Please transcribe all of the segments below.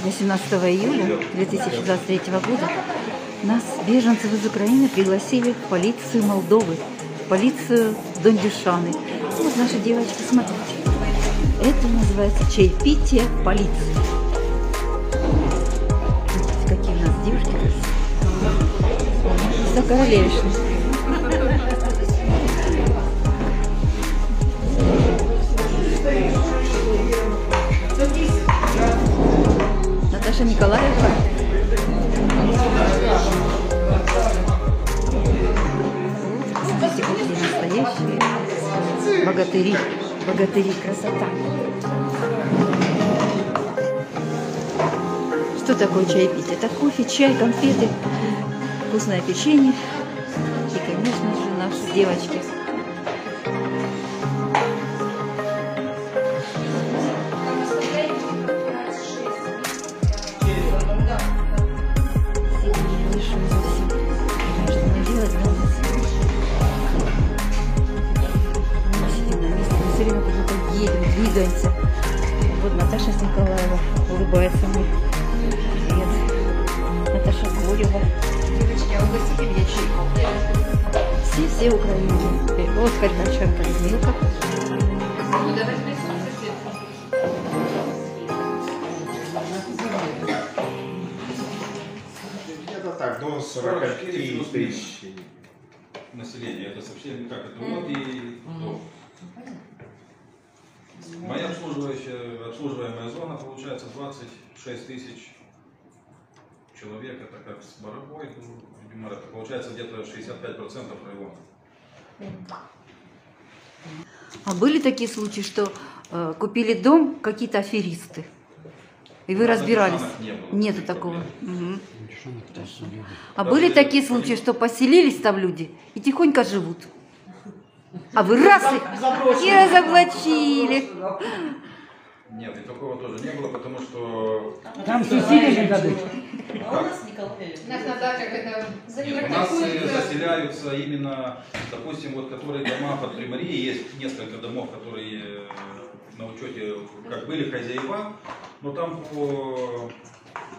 Сегодня 17 июля 2023 года нас, беженцев из Украины, пригласили в полицию Молдовы, в полицию Дондюшаны. Вот наши девочки, смотрите. Это называется чаепитие в полиции. Смотрите, какие у нас девушки красивые. За королевишны. Наташа Николаевна. Какие настоящие богатыри. Богатыри, красота. Что такое чаепитие? Это кофе, чай, конфеты, вкусное печенье и, конечно же, наши девочки. Двигаемся. Вот Наташа Николаева улыбается мне. Привет. Наташа Горева. Девочки, а угостите меня чайком? Все, все украинки. Вот Харьковчанка Людмилка. Где-то так, до 45 тысяч. населения. Это совсем не как это вот и до. Моя обслуживающая, обслуживаемая зона получается 26 тысяч человек. Это как с Боровой, ну, видимо, это получается где-то 65% района. А были такие случаи, что э, купили дом какие-то аферисты? И вы разбирались? Не было Нету такого. Мгм. А были- такие случаи, что поселились там люди и тихонько живут? А вы раз и, и разоблачили. Нет, и такого тоже не было, потому что Там соседи же дадут. А у нас Николай. У нас на дачах это Нет, у нас э, заселяются именно, допустим, вот которые дома под примарией, есть несколько домов, которые э, на учете как были хозяева, но там по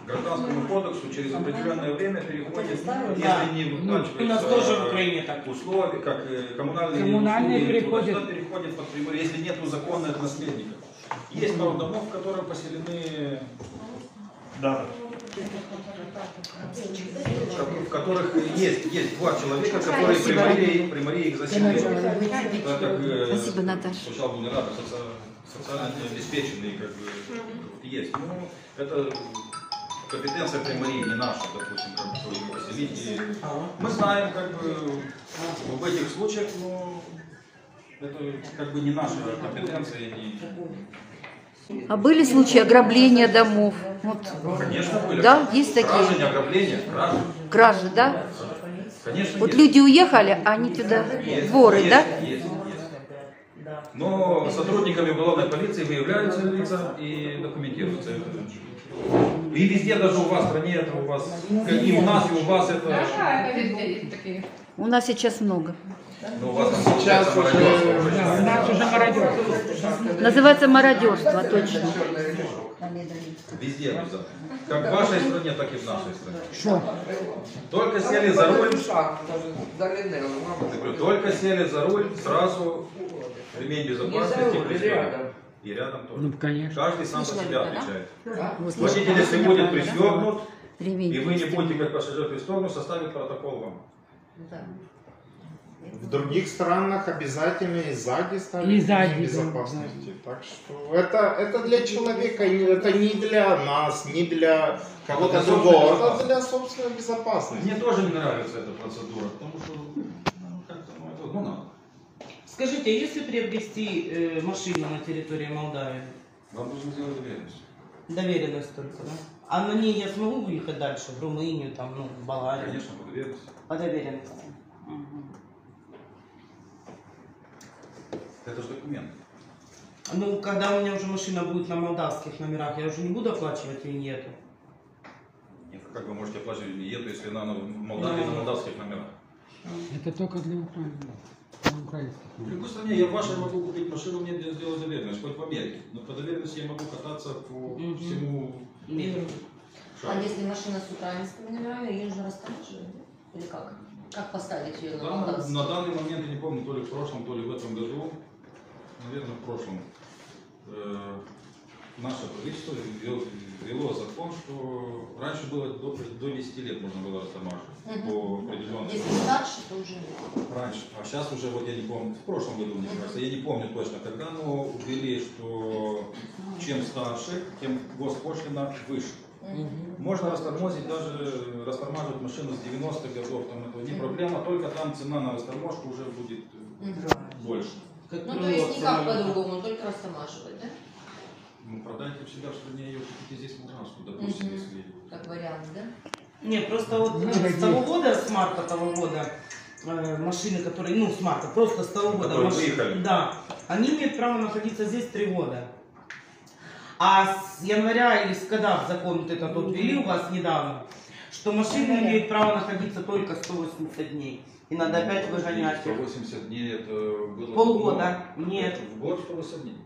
гражданскому кодексу через определенное время переходит, если не Ну, у нас тоже в Украине так. условия, как э, коммунальные, Коммунальные услуги, переходят. туда переходят под примарией, если нет законных наследников. Есть пару домов, которые поселены Да. в которых есть, есть два человека, которые при Марии, при Марии их заселили. Так как э, Спасибо, Наташа. сначала был не рад, соци- социально обеспеченные как бы вот есть. Ну, это компетенция при Марии, не наша, допустим, как бы их поселить. И мы знаем, как бы, об этих случаях, но это как бы не наша компетенция, не... А были случаи ограбления домов? Вот, Конечно, были. Да, есть такие. Кражи, не ограбления, кражи. кражи, да? Конечно, Вот есть. люди уехали, а они туда Есть, воры, есть, да? Есть, есть. Но сотрудниками уголовной полиции выявляются лица и документируются. И везде, даже у вас в стране, это у вас, и у нас, и у вас это... Да, это везде есть такие. У нас сейчас много. Ну, у вас там Сейчас уже- мародерство Да, у нас уже мародер. Называется мародерство, точно. Везде обязательно. Как в вашей стране, так и в нашей стране. Что? Только сели за руль, только сели за руль, сразу ремень безопасности пристегнут. И рядом тоже. Ну, конечно. Каждый сам за себя отвечает. Вот, Водитель, если будет пристегнут, и вы не будете как пассажир пристегнут, составит протокол вам. В других странах обязательно и сзади ставят И сзади, ремень да, безопасности. Так что это, это для человека, это не для нас, не для кого-то Для другого. Это для собственной безопасности. Мне тоже не нравится эта процедура, потому что ну, как-то ну, это, ну, надо. Скажите, а если приобрести э, машину на территории Молдавии, Вам нужно сделать доверенность. доверенность только, да? А на ней я смогу выехать дальше, в Румынию, там, ну, в Болгарию? Конечно, по доверенности. По доверенности. Мгм. Это же документ. Ну, когда у меня уже машина будет на молдавских номерах, я уже не буду оплачивать виньету. Нет, как вы можете оплачивать виньету, если она на Молдавии на молдавских номерах? Это только для Украины. Украинских. В любой стране я в вашей могу купить машину, мне сделать доверенность, хоть в Америке. Но по доверенности я могу кататься по всему Нет. А если машина с украинскими номерами, ее же растаможивают? да? Или как? Как поставить ее на Да, на, молдавский? на данный момент я не помню, то ли в прошлом, то ли в этом году, наверное, в прошлом, э, наше правительство ввело, ввело закон, что раньше было до, до 10 лет можно было растамаживать Мгм. по определенным. Если старше, то уже нет. Раньше, а сейчас уже, вот я не помню, в прошлом году, мне кажется, я не помню точно, когда, но ввели, что чем старше, тем госпошлина выше. Можно растормозить, даже растормаживать машину с 90-х годов, там это не Мгм. проблема, только там цена на растормошку уже будет Мгм. больше. Как Ну, то есть никак по-другому, только растамаживать, да? Ну, продайте себя в стране ее купите здесь Мурашку, допустим, Мгм. если... Как вариант, да? Не, просто вот Ну, э, с того года, с марта того года, э, машины, которые, ну, с марта, просто с того года Которые машины, выехали. да, они имеют право находиться здесь три года. А с января или с когда в закон вот этот вот ввели у вас недавно, что машины имеют право находиться только 180 дней. И надо опять выгонять их. 180 дней это было... Полгода. ну, Нет. В год 180 дней.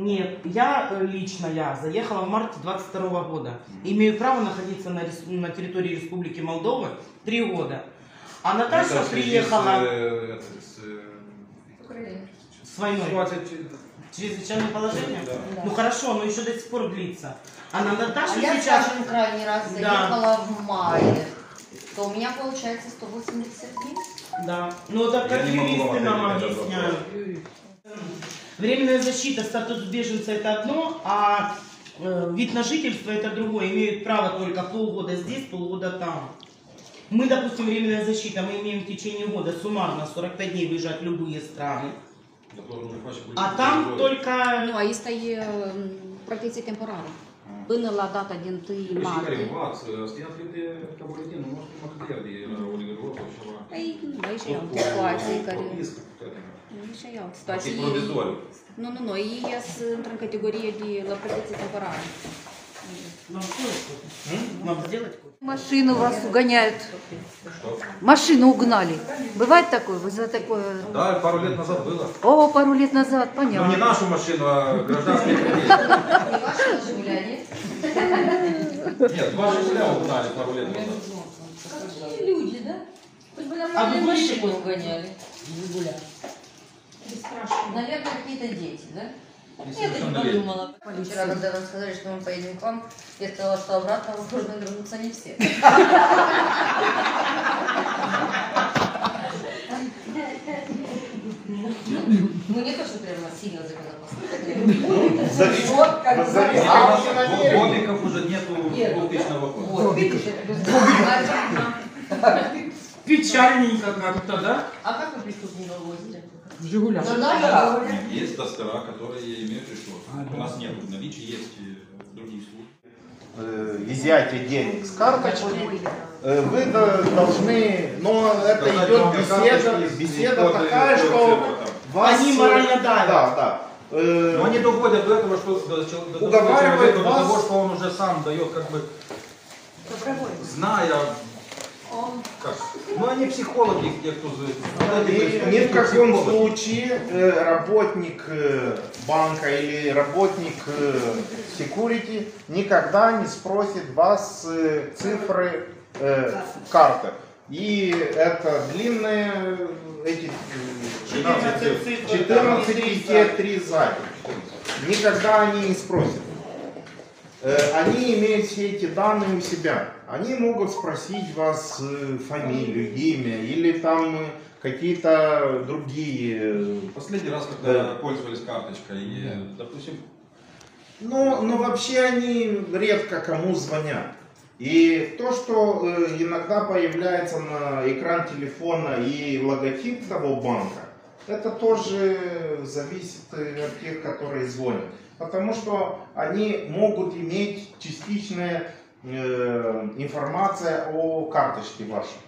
Нет, я э, лично я заехала в марте 22 года. Имею право находиться на, рес- на территории Республики Молдова три года. А Наташа связи приехала С, э, это, с, э, Украина. с войной. Чрезвычайное положение? Да. Ну хорошо, но еще до сих пор длится. А на Наташу А я, сейчас... скажем, крайний раз Да. заехала в мае, то у меня получается 180 дней. Да. Ну это Я как не могу юристы вам нам ответить на этот объясняют. Временная защита, статус беженца это одно, а э, вид на жительство это другое. Имеют право только полгода здесь, полгода там. Мы, допустим, временная защита, мы имеем в течение года суммарно 45 дней выезжать в любые страны. А там только... Nu, aici e um, protecție temporară. până la data din 1 deci martie. V-ați uh, stinat de caboletinul nostru, mă cât de oligarhul și ceva. Păi, mai și eu situații care... Și o situație. Nu, nu, nu, ei sunt într-o categorie de la protecție temporară. Нам сделать кофе? Нам сделать кофе? Машину вас угоняют. Что? Машину угнали. Бывает такое? Вы за такое... Да, пару лет назад было. О, пару лет назад, Но не понятно. нашу машину, а гражданских людей. Не ваши нет? Нет, два Жигуля угнали пару лет назад. Какие люди, да? Хоть бы А нормальные вы будете машины угоняли. Наверное, какие-то дети, да? Я Несовершеннолетние. подумала. Вчера, когда нам сказали, что мы поедем к вам, я сказала, что обратно возможно вернуться не все. Ну не то, что прямо сильно зависит А. Бобиков уже нету Нет. 2000 года. Вот, видишь, это. Печальненько как-то, да? А как? В Жигулях. Ну да, да. Есть доктора, которые имеют ресурс. А, У нас нет. В наличии есть другие случаи. э, изъятие денег с карточки, э, вы до- должны, но это Сказать идет беседа, беседа такая, что вас... Они э, морально давят. Да, да. Э, Но они доводят до этого, что до, до- до человека, до вас- того, что он уже сам дает, как бы, зная, как, ну они психологи, те, кто за- вот эти Ни, в каком психологи. случае э, работник э, банка или работник э, security никогда не спросит вас э, цифры э, карты. И это длинные эти э, 14 цифр, 14 там, и и те три три сзади. Никогда они не спросят. Э, Они имеют все эти данные у себя. Они могут спросить вас э, фамилию, имя или там э, какие-то другие. Последний раз, когда Да. пользовались карточкой, и, допустим, Но, но вообще они редко кому звонят. И то, что иногда появляется на экран телефона и логотип того банка, это тоже зависит э, от тех, которые звонят. Потому что они могут иметь частичная э, информация о карточке вашей.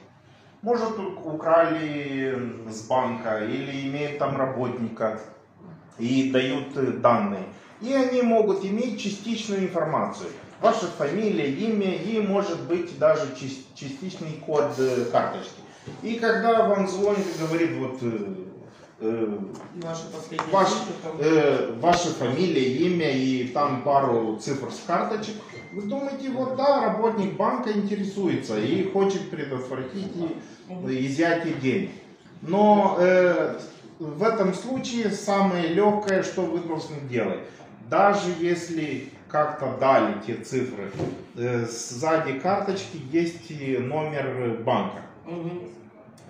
Может, украли с банка или имеют там работника и дают э, данные. И они могут иметь частичную информацию. Ваша фамилия, имя и может быть даже частичный код э, карточки. И когда вам звонит и говорит, вот э, Ваши последние Ваш, цифры там. э, ваша фамилия, имя и там пару цифр с карточек, Вы думаете, вот да, работник банка интересуется и хочет предотвратить и- изъятие денег. Но э, в этом случае самое легкое, что вы должны делать, даже если как-то дали те цифры, э, сзади карточки есть номер банка. Мгм.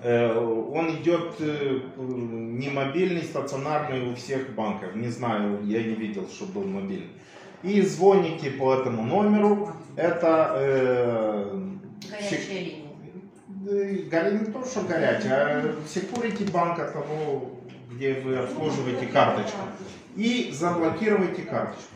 Э, Он идет э, не мобильный, стационарный у всех банков. Не знаю, я не видел, что был мобильный. И звоните по этому номеру. Это э, Горячая линия. э, горя- не то, что горячая, а security банка того, где вы обслуживаете карточку. И заблокируйте карточку.